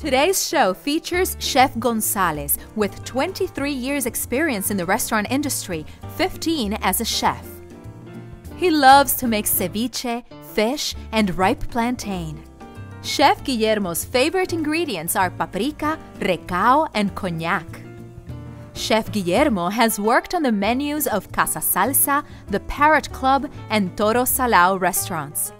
Today's show features Chef Gonzalez with 23 years' experience in the restaurant industry, 15 as a chef. He loves to make ceviche, fish, and ripe plantain. Chef Guillermo's favorite ingredients are paprika, recao, and cognac. Chef Guillermo has worked on the menus of Casa Salsa, the Parrot Club, and Toro Salao restaurants.